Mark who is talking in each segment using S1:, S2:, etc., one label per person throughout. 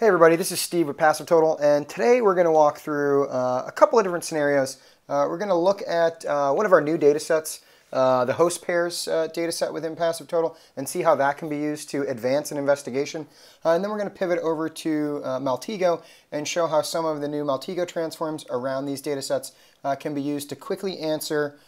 S1: Hey everybody, this is Steve with Passive Total, and today we're going to walk through uh, a couple of different scenarios. Uh, we're going to look at uh, one of our new data sets, uh, the host pairs uh, data set within Passive Total, and see how that can be used to advance an investigation. Uh, and then we're going to pivot over to Maltego and show how some of the new Maltego transforms around these data sets can be used to quickly answer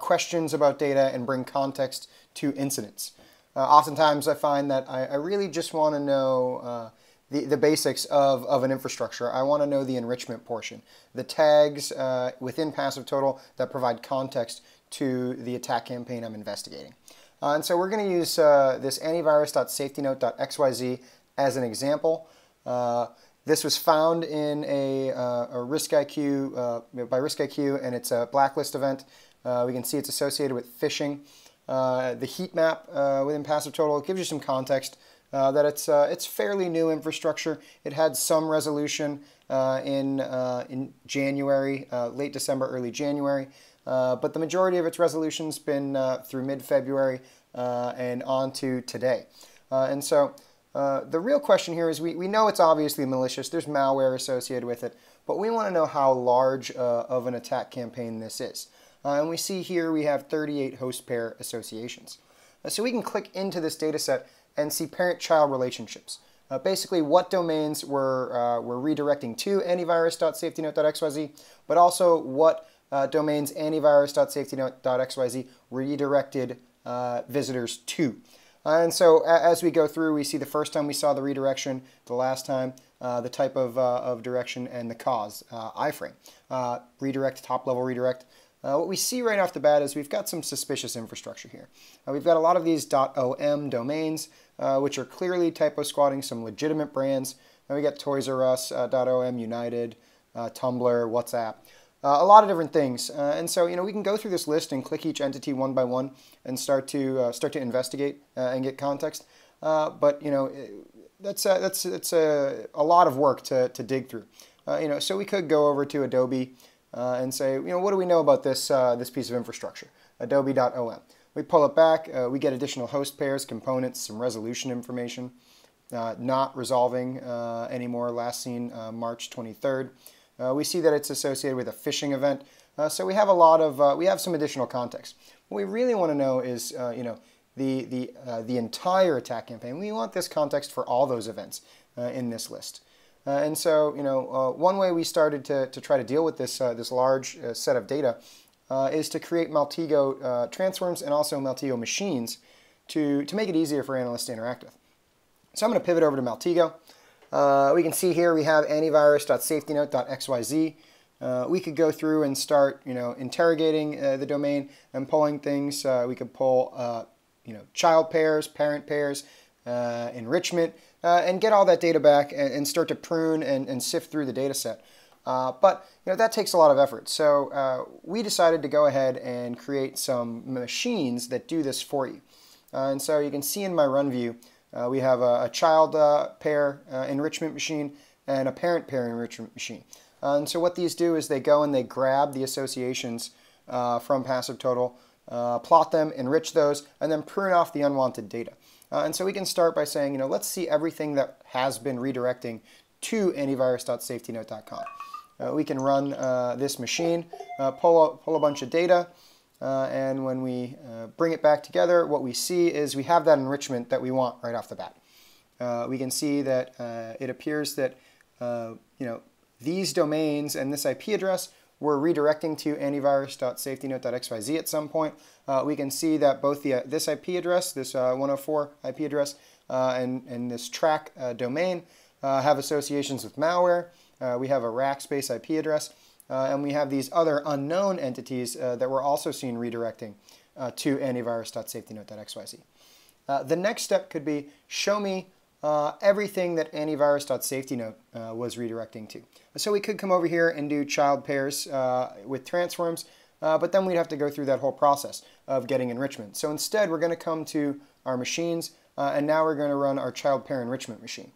S1: questions about data and bring context to incidents. oftentimes I find that I, I really just want to know the, the basics of, of an infrastructure. I want to know the enrichment portion, the tags uh, within Passive Total that provide context to the attack campaign I'm investigating. Uh, and so we're going to use uh, this antivirus.safetynote.xyz as an example. Uh, this was found in a, uh, a RiskIQ, uh, by RiskIQ, and it's a blacklist event. we can see it's associated with phishing. the heat map within Passive Total gives you some context uh, that it's uh, it's fairly new infrastructure. It had some resolution uh, in uh, in January, uh, late December, early January, but the majority of its resolution's been through mid-February and on to today. and so the real question here is we, we know it's obviously malicious. There's malware associated with it, but we want to know how large of an attack campaign this is. and we see here we have 38 host pair associations. so we can click into this data set and see parent-child relationships. Uh, basically, what domains we're, uh, we're redirecting to antivirus.safetynote.xyz, but also what uh, domains antivirus.safetynote.xyz redirected uh, visitors to. Uh, and so as we go through, we see the first time we saw the redirection, the last time, uh, the type of, of direction, and the cause, iframe. redirect, top-level redirect, uh, what we see right off the bat is we've got some suspicious infrastructure here. Uh, we've got a lot of these .om domains, uh, which are clearly typo squatting some legitimate brands. we got Toys R Us, uh, .om, United, uh, Tumblr, WhatsApp, uh, a lot of different things. and so, you know, we can go through this list and click each entity one by one and start to start to investigate and get context. but you know, that's that's that's a, a lot of work to, to dig through. you know, so we could go over to Adobe uh, and say, you know, what do we know about this, uh, this piece of infrastructure, adobe.om. We pull it back, uh, we get additional host pairs, components, some resolution information, uh, not resolving uh, anymore, last seen uh, March 23rd. we see that it's associated with a phishing event, so we have a lot of, we have some additional context. What we really want to know is, you know, the, the, the entire attack campaign. We want this context for all those events in this list. Uh, and so, you know, uh, one way we started to, to try to deal with this, uh, this large set of data is to create Maltego transforms and also Maltego machines to, to make it easier for analysts to interact with. So I'm going to pivot over to Maltego. Uh, we can see here we have antivirus.safetynote.xyz. Uh, we could go through and start, you know, interrogating uh, the domain and pulling things. we could pull, you know, child pairs, parent pairs, enrichment uh, and get all that data back and, and start to prune and, and, sift through the data set. Uh, but you know that takes a lot of effort. So uh, we decided to go ahead and create some machines that do this for you. Uh, and so you can see in my run view, uh, we have a, a child uh, pair enrichment machine and a parent pair enrichment machine. and so what these do is they go and they grab the associations from passive total, plot them, enrich those, and then prune off the unwanted data. Uh, and so we can start by saying, you know, let's see everything that has been redirecting to antivirus.safetynote.com. Uh, we can run uh, this machine, uh, pull, a, pull a bunch of data, uh, and when we uh, bring it back together, what we see is we have that enrichment that we want right off the bat. we can see that it appears that, you know, these domains and this IP address we're redirecting to antivirus.safetynote.xyz at some point. Uh, we can see that both the, uh, this IP address, this uh, 104 IP address, uh, and, and this track uh, domain have associations with malware. we have a Rackspace IP address, and we have these other unknown entities that we're also seeing redirecting to antivirus.safetynote.xyz. the next step could be show me uh, everything that antivirus.safetynote uh, was redirecting to. So we could come over here and do child pairs uh, with transforms, uh, but then we'd have to go through that whole process of getting enrichment. So instead, we're going to come to our machines, uh, and now we're going to run our child pair enrichment machine.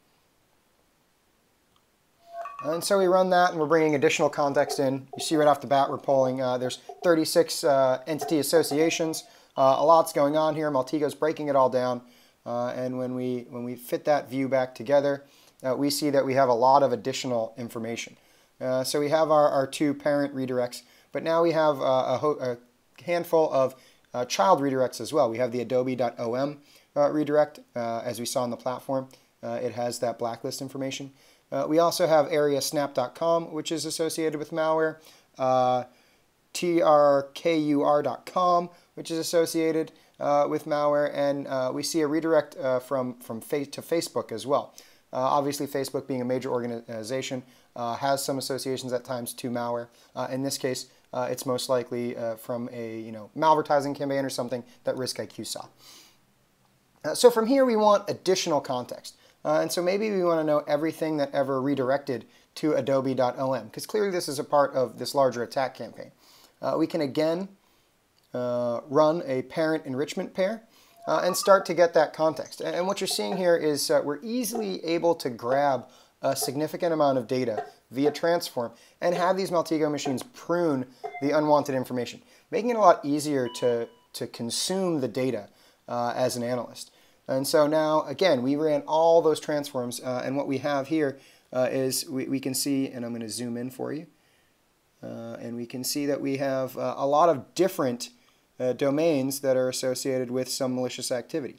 S1: And so we run that, and we're bringing additional context in. You see right off the bat, we're pulling, there's 36 entity associations. a lot's going on here. Maltego's breaking it all down. Uh, and when we, when we fit that view back together, uh, we see that we have a lot of additional information. Uh, so we have our, our two parent redirects, but now we have uh, a, a, handful of child redirects as well. We have the adobe.om redirect, as we saw on the platform. it has that blacklist information. Uh, we also have areasnap.com, which is associated with malware, uh, trkur.com, which is associated uh, with malware, and uh, we see a redirect uh, from, from fa to Facebook as well. Uh, obviously, Facebook being a major organization has some associations at times to malware. in this case, it's most likely from a you know malvertising campaign or something that RiskIQ saw. so from here, we want additional context. Uh, and so maybe we want to know everything that ever redirected to adobe.om, because clearly this is a part of this larger attack campaign. Uh, we can again uh, run a parent enrichment pair uh, and start to get that context. And, what you're seeing here is uh, we're easily able to grab a significant amount of data via transform and have these Maltego machines prune the unwanted information, making it a lot easier to, to consume the data uh, as an analyst. And so now, again, we ran all those transforms, uh, and what we have here uh, is we, we, can see, and I'm going to zoom in for you, uh, and we can see that we have uh, a lot of different uh, domains that are associated with some malicious activity.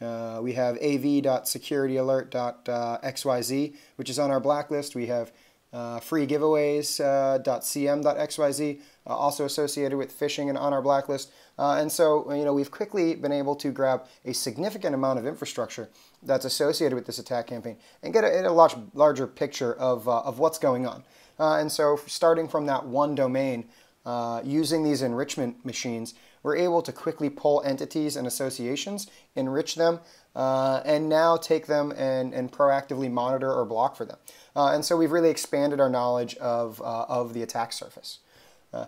S1: Uh, we have av.securityalert.xyz, which is on our blacklist. We have uh, freegiveaways.cm.xyz, uh, also associated with phishing and on our blacklist. Uh, and so, you know, we've quickly been able to grab a significant amount of infrastructure that's associated with this attack campaign and get a, a large, larger picture of, uh, of what's going on. Uh, and so, starting from that one domain, uh, using these enrichment machines, we're able to quickly pull entities and associations, enrich them, uh, and now take them and, and proactively monitor or block for them. Uh, and so we've really expanded our knowledge of, uh, of the attack surface. Uh,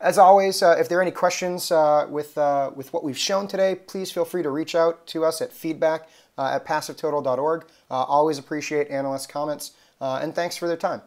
S1: as always, uh, if there are any questions with, with what we've shown today, please feel free to reach out to us at feedback at passivetotal.org. always appreciate analyst comments, and thanks for their time.